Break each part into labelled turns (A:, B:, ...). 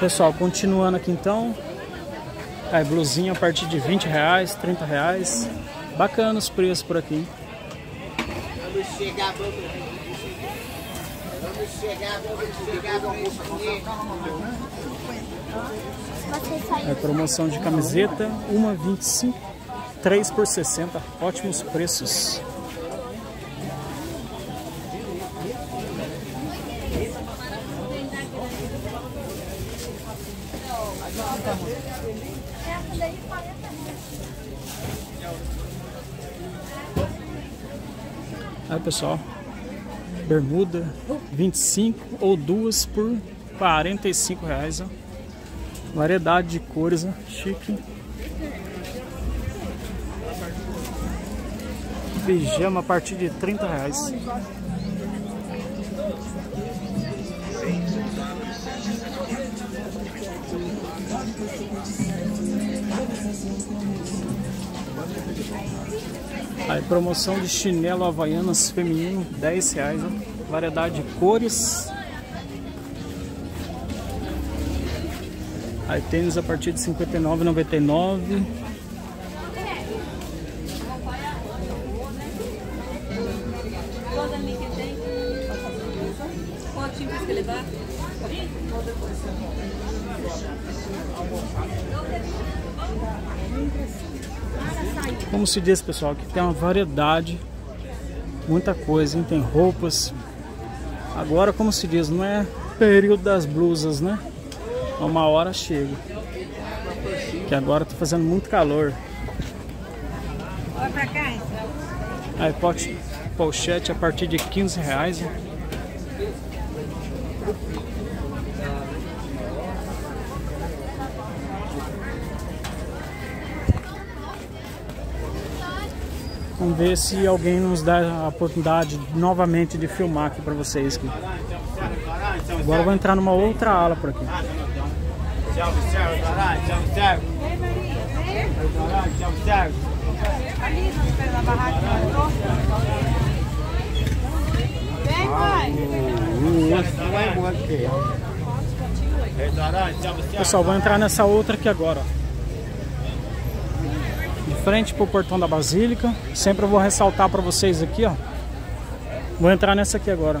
A: Pessoal, continuando aqui então. Aí, blusinha a partir de 20 reais, 30 reais. Bacana os preços por aqui.
B: Vamos chegar, vamos. Vamos chegar, vamos chegar, vamos
A: É promoção de camiseta, uma 25, 3 por 60. Ótimos preços. Aí pessoal, bermuda 25 ou duas por 45 reais. Ó. Variedade de cores, ó. chique. Pijama a partir de 30 reais. Aí promoção de chinelo havaianas feminino, 10 reais, ó. variedade de cores. Aí tênis a partir de R$ 59,99.
C: Levar?
A: Como se diz, pessoal, que tem uma variedade, muita coisa, hein? tem roupas. Agora, como se diz, não é período das blusas, né? Uma hora chega. Que agora tá fazendo muito calor.
C: Olha pra cá.
A: Aí, pochete a partir de 15 reais. hein? Vamos ver se alguém nos dá a oportunidade novamente de filmar aqui para vocês. Aqui. Agora eu vou entrar numa outra ala por aqui.
C: Ali, na barraca.
A: Pessoal, vou entrar nessa outra aqui agora. De frente pro portão da Basílica. Sempre eu vou ressaltar para vocês aqui, ó. Vou entrar nessa aqui agora.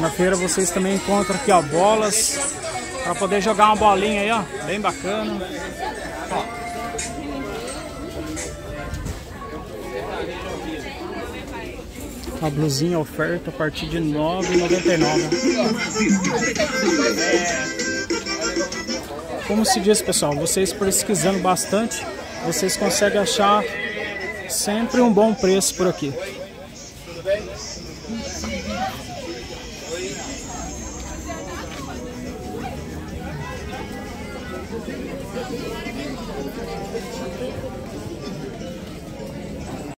A: Na feira vocês também encontram aqui, ó, bolas para poder jogar uma bolinha aí, ó, bem bacana. A blusinha oferta a partir de R$ 9,99. Como se diz, pessoal, vocês pesquisando bastante, vocês conseguem achar sempre um bom preço por aqui.